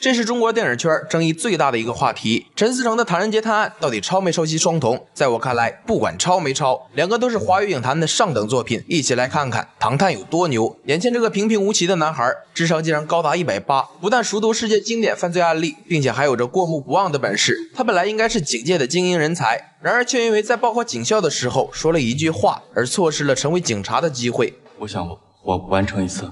这是中国电影圈争议最大的一个话题。陈思诚的《唐人街探案》到底抄没抄袭双瞳？在我看来，不管抄没抄，两个都是华语影坛的上等作品。一起来看看唐探有多牛。眼前这个平平无奇的男孩，智商竟然高达一百八，不但熟读世界经典犯罪案例，并且还有着过目不忘的本事。他本来应该是警界的精英人才，然而却因为在报考警校的时候说了一句话，而错失了成为警察的机会。我想我完成一次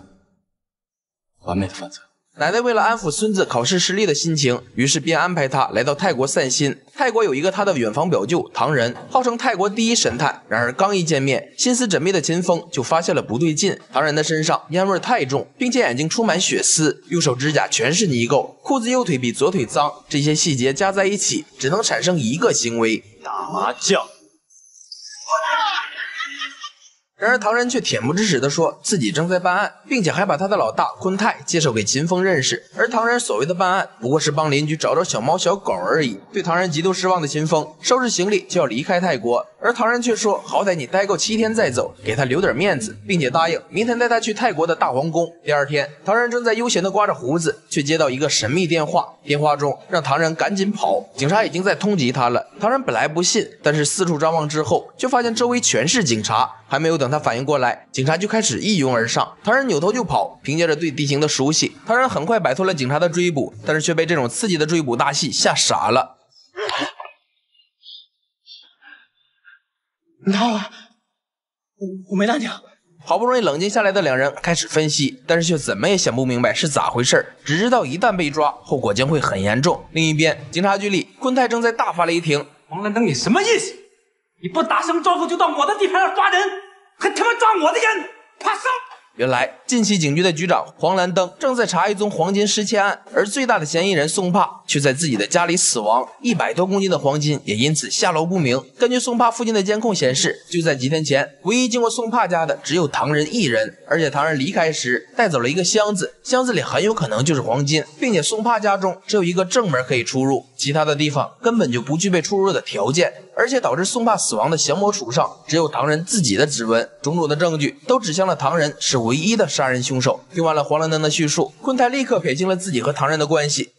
完美的犯罪。奶奶为了安抚孙子考试失利的心情，于是便安排他来到泰国散心。泰国有一个他的远房表舅唐仁，号称泰国第一神探。然而刚一见面，心思缜密的秦风就发现了不对劲。唐仁的身上烟味太重，并且眼睛充满血丝，右手指甲全是泥垢，裤子右腿比左腿脏。这些细节加在一起，只能产生一个行为：打麻将。然而唐人却恬不知耻地说自己正在办案，并且还把他的老大昆泰介绍给秦风认识。而唐人所谓的办案，不过是帮邻居找找小猫小狗而已。对唐人极度失望的秦风收拾行李就要离开泰国，而唐人却说：“好歹你待够七天再走，给他留点面子，并且答应明天带他去泰国的大皇宫。”第二天，唐人正在悠闲地刮着胡子，却接到一个神秘电话。电话中让唐人赶紧跑，警察已经在通缉他了。唐人本来不信，但是四处张望之后，却发现周围全是警察。还没有等他反应过来，警察就开始一拥而上。唐人扭头就跑，凭借着对地形的熟悉，唐人很快摆脱了警察的追捕，但是却被这种刺激的追捕大戏吓傻了。你打我？我我没打你。好不容易冷静下来的两人开始分析，但是却怎么也想不明白是咋回事只知道一旦被抓，后果将会很严重。另一边，警察局里，坤泰正在大发雷霆：“王兰登，你什么意思？”你不打声招呼就到我的地盘上抓人，还他妈抓我的人，怕什么？原来近期警局的局长黄兰登正在查一宗黄金失窃案，而最大的嫌疑人宋帕却在自己的家里死亡，一百多公斤的黄金也因此下落不明。根据宋帕附近的监控显示，就在几天前，唯一经过宋帕家的只有唐人一人，而且唐人离开时带走了一个箱子，箱子里很有可能就是黄金，并且宋帕家中只有一个正门可以出入，其他的地方根本就不具备出入的条件。而且导致宋帕死亡的降魔杵上只有唐人自己的指纹，种种的证据都指向了唐人是唯一的杀人凶手。听完了黄兰登的叙述，昆泰立刻撇清了自己和唐人的关系。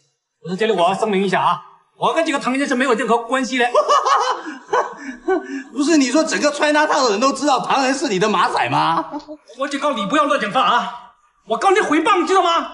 我在这里我要声明一下啊，我跟这个唐人是没有任何关系的。不是你说整个川大套的人都知道唐人是你的马仔吗？我警告你不要乱讲话啊！我告你诽谤，知道吗？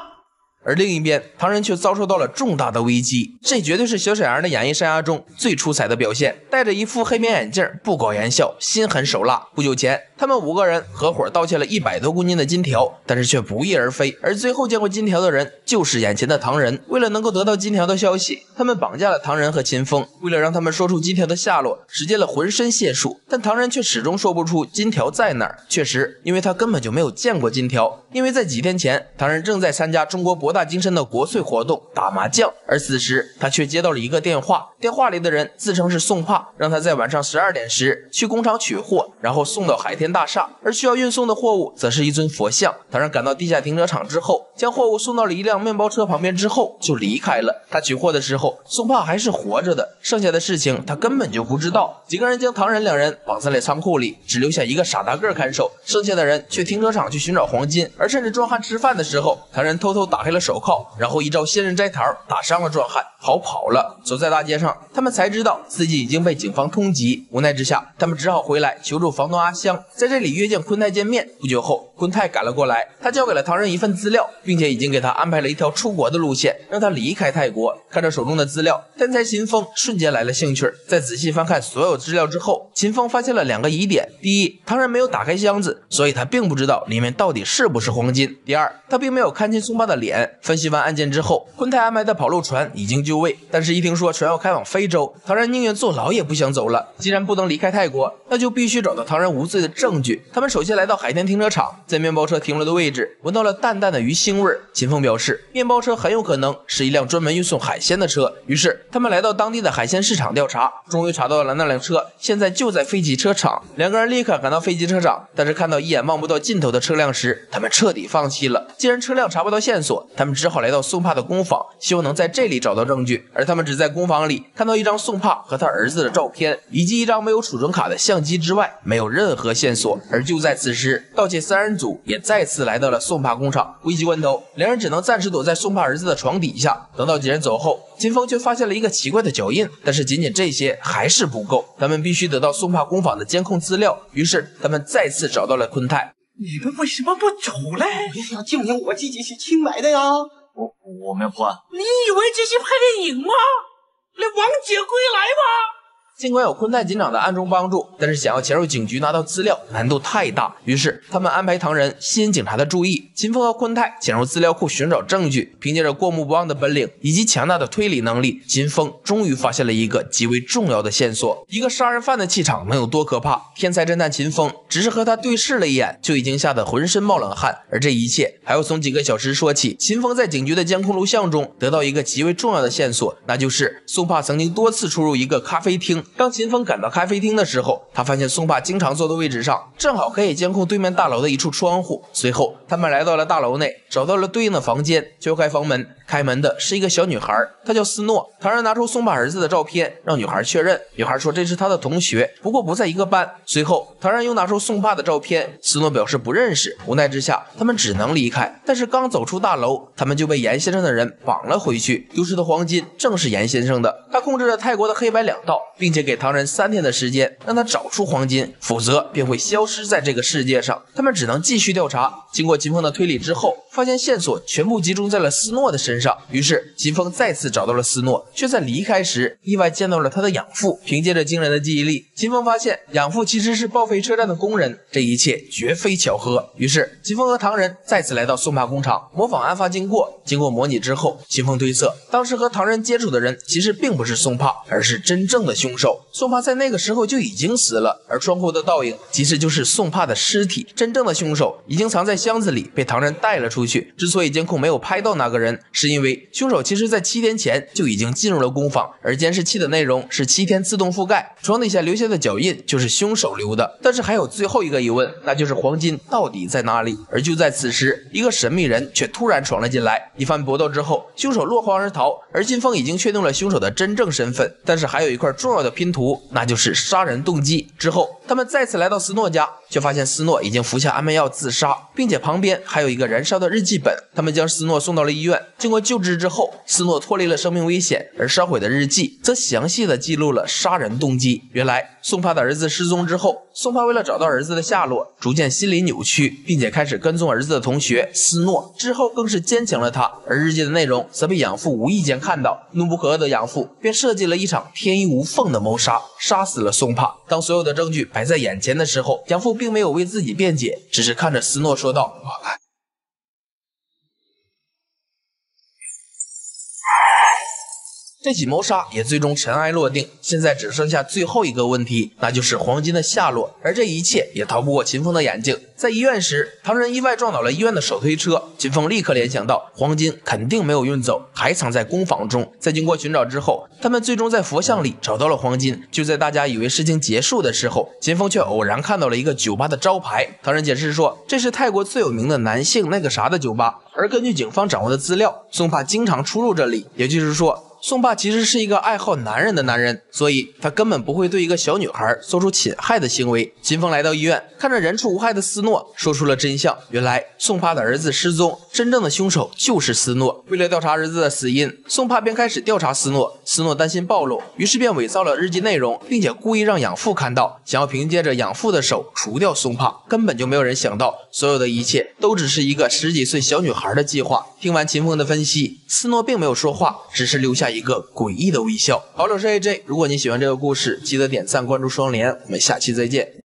而另一边，唐人却遭受到了重大的危机，这绝对是小沈阳的演艺生涯中最出彩的表现。戴着一副黑边眼镜，不苟言笑，心狠手辣。不久前，他们五个人合伙盗窃了一百多公斤的金条，但是却不翼而飞。而最后见过金条的人，就是眼前的唐人。为了能够得到金条的消息，他们绑架了唐人和秦风。为了让他们说出金条的下落，使尽了浑身解数，但唐人却始终说不出金条在哪儿。确实，因为他根本就没有见过金条。因为在几天前，唐人正在参加中国博大精深的国粹活动打麻将，而此时他却接到了一个电话，电话里的人自称是宋帕，让他在晚上十二点时去工厂取货，然后送到海天大厦，而需要运送的货物则是一尊佛像。唐人赶到地下停车场之后，将货物送到了一辆面包车旁边之后就离开了。他取货的时候，宋帕还是活着的，剩下的事情他根本就不知道。几个人将唐人两人绑在了仓库里，只留下一个傻大个看守，剩下的人去停车场去寻找黄金。而趁着壮汉吃饭的时候，唐人偷偷打开了手铐，然后一招仙人摘桃打伤了壮汉，逃跑了。走在大街上，他们才知道自己已经被警方通缉。无奈之下，他们只好回来求助房东阿香，在这里约见坤泰见面。不久后，昆泰赶了过来，他交给了唐人一份资料，并且已经给他安排了一条出国的路线，让他离开泰国。看着手中的资料，天才秦风瞬间来了兴趣。在仔细翻看所有资料之后，秦风发现了两个疑点：第一，唐人没有打开箱子，所以他并不知道里面到底是不是黄金。第二，他并没有看清松巴的脸。分析完案件之后，昆泰安排的跑路船已经就位，但是一听说船要开往非洲，唐人宁愿坐牢也不想走了。既然不能离开泰国，那就必须找到唐人无罪的证据。他们首先来到海天停车场，在面包车停留的位置闻到了淡淡的鱼腥味。秦风表示，面包车很有可能是一辆专门运送海鲜的车。于是他们来到当地的海鲜市场调查，终于查到了那辆车，现在就在飞机车场。两个人立刻赶到飞机车场，但是看到一眼望不到尽头的车辆时，他们彻底放弃了。既然车辆查不到线索，他们只好来到宋帕的工坊，希望能在这里找到证据。而他们只在工坊里看到一张宋帕和他儿子的照片，以及一张没有储存卡的相机之外，没有任何线索。而就在此时，盗窃三人三组也再次来到了宋帕工厂。危急关头，两人只能暂时躲在宋帕儿子的床底下。等到几人走后，金峰却发现了一个奇怪的脚印，但是仅仅这些还是不够，他们必须得到宋帕工坊的监控资料。于是他们再次找到了昆泰。你们为什么不走嘞？我是要证明我自己是清白的呀！我我没有破案。你以为这是拍电影吗？来王姐归来吧！尽管有昆泰警长的暗中帮助，但是想要潜入警局拿到资料难度太大。于是他们安排唐人吸引警察的注意。秦风和昆泰潜入资料库寻找证据，凭借着过目不忘的本领以及强大的推理能力，秦风终于发现了一个极为重要的线索。一个杀人犯的气场能有多可怕？天才侦探秦风只是和他对视了一眼，就已经吓得浑身冒冷汗。而这一切还要从几个小时说起。秦风在警局的监控录像中得到一个极为重要的线索，那就是宋帕曾经多次出入一个咖啡厅。当秦风赶到咖啡厅的时候，他发现松爸经常坐的位置上正好可以监控对面大楼的一处窗户。随后，他们来到了大楼内，找到了对应的房间，敲开房门。开门的是一个小女孩，她叫斯诺。唐人拿出宋爸儿子的照片，让女孩确认。女孩说这是她的同学，不过不在一个班。随后，唐人又拿出宋爸的照片，斯诺表示不认识。无奈之下，他们只能离开。但是刚走出大楼，他们就被严先生的人绑了回去。丢失的黄金正是严先生的，他控制着泰国的黑白两道，并且给唐人三天的时间，让他找出黄金，否则便会消失在这个世界上。他们只能继续调查。经过秦风的推理之后，发现线索全部集中在了斯诺的身身上。于是秦风再次找到了斯诺，却在离开时意外见到了他的养父。凭借着惊人的记忆力，秦风发现养父其实是报废车站的工人。这一切绝非巧合。于是秦风和唐人再次来到宋帕工厂，模仿案发经过。经过模拟之后，秦风推测当时和唐人接触的人其实并不是宋帕，而是真正的凶手。宋帕在那个时候就已经死了，而窗户的倒影其实就是宋帕的尸体。真正的凶手已经藏在箱子里，被唐人带了出去。之所以监控没有拍到那个人，是是因为凶手其实在七天前就已经进入了工坊，而监视器的内容是七天自动覆盖，床底下留下的脚印就是凶手留的。但是还有最后一个疑问，那就是黄金到底在哪里？而就在此时，一个神秘人却突然闯了进来。一番搏斗之后，凶手落荒而逃，而金峰已经确定了凶手的真正身份。但是还有一块重要的拼图，那就是杀人动机。之后，他们再次来到斯诺家，却发现斯诺已经服下安眠药自杀，并且旁边还有一个燃烧的日记本。他们将斯诺送到了医院，经过救治之后，斯诺脱离了生命危险，而烧毁的日记则详细的记录了杀人动机。原来，宋帕的儿子失踪之后，松帕为了找到儿子的下落，逐渐心理扭曲，并且开始跟踪儿子的同学斯诺，之后更是奸情了他。而日记的内容则被养父无意间看到，怒不可遏的养父便设计了一场天衣无缝的谋杀，杀死了松帕。当所有的证据摆在眼前的时候，养父并没有为自己辩解，只是看着斯诺说道。这起谋杀也最终尘埃落定，现在只剩下最后一个问题，那就是黄金的下落。而这一切也逃不过秦风的眼睛。在医院时，唐人意外撞倒了医院的手推车，秦风立刻联想到黄金肯定没有运走，还藏在工坊中。在经过寻找之后，他们最终在佛像里找到了黄金。就在大家以为事情结束的时候，秦风却偶然看到了一个酒吧的招牌。唐人解释说，这是泰国最有名的男性那个啥的酒吧。而根据警方掌握的资料，宋帕经常出入这里，也就是说。宋帕其实是一个爱好男人的男人，所以他根本不会对一个小女孩做出侵害的行为。秦风来到医院，看着人畜无害的斯诺，说出了真相。原来宋帕的儿子失踪，真正的凶手就是斯诺。为了调查儿子的死因，宋帕便开始调查斯诺。斯诺担心暴露，于是便伪造了日记内容，并且故意让养父看到，想要凭借着养父的手除掉宋帕。根本就没有人想到，所有的一切都只是一个十几岁小女孩的计划。听完秦风的分析，斯诺。并没有说话，只是留下一个诡异的微笑。好，我是 AJ，如果你喜欢这个故事，记得点赞、关注双连，我们下期再见。